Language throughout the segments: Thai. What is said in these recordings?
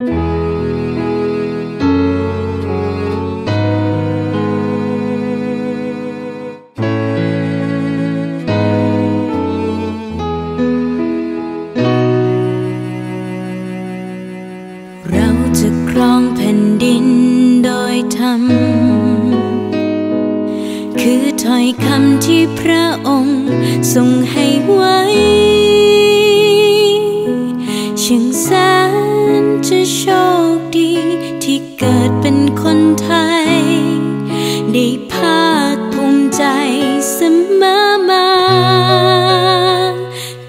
เราจะครองแผ่นดินโดยธรรม คือถ้อยคำที่พระองค์ทรงให้ เกิดเป็นคนไทย ได้ภาคภูมิใจเสมอมา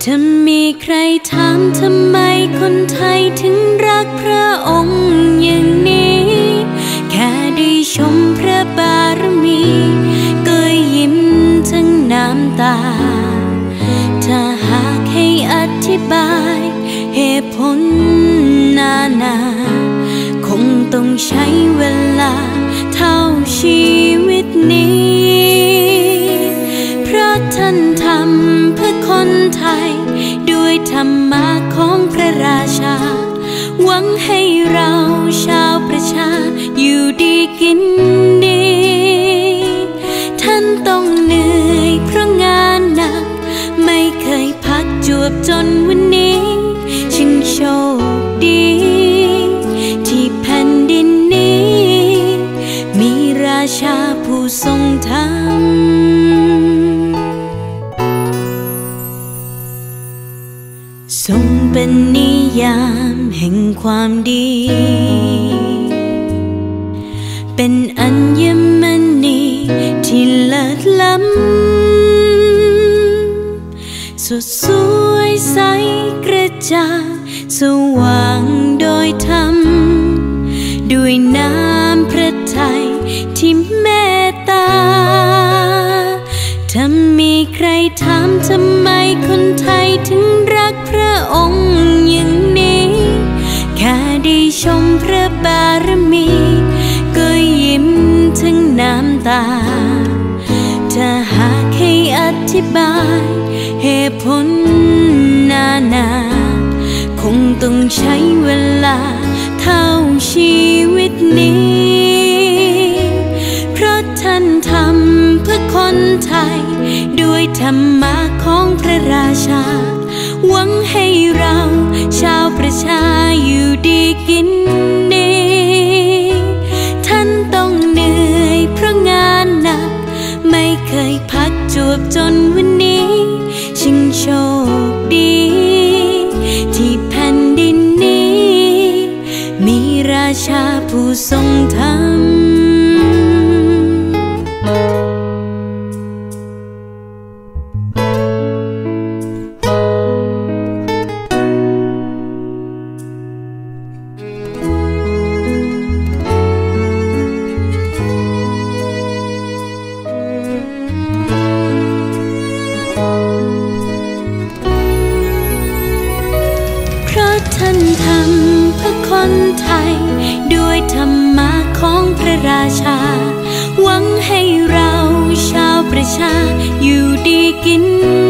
ถ้ามีใครถามทำไมคนไทยถึงรักพระองค์อย่างนี้ แค่ได้ชมพระบารมี ก็ยิ้มทั้งน้ำตา ใช้เวลาเท่าชีวิตนี้ เพราะท่านทำเพื่อคนไทย ด้วยธรรมะของพระราชา หวังให้เราชาวประชาอยู่ดีกินดี ท่านต้อง ทรงธรรมทรงเป็นนิยามแห่งความดี เป็นอัญมณีที่เลิศล้ำสดสวยใสกระจ่างสว่างโดยธรรมด้วยน้ำ ถ้ามีใครถามทำไมคนไทยถึงรักพระองค์อย่างนี้ แค่ได้ชมพระบารมี ก็ยิ้มทั้งน้ำตา ถ้าหากให้อธิบายเหตุผลนานา คงต้องใช้เวลา คนไทย ด้วยธรรมะของพระราชา หวังให้เราชาวประชาอยู่ดีกินดีท่านต้องเหนื่อยเพราะงานหนัก ไม่เคยพักจวบจนวันนี้ช่างโชคดีที่แผ่นดินนี้ มีราชาผู้ทรงธรรม ห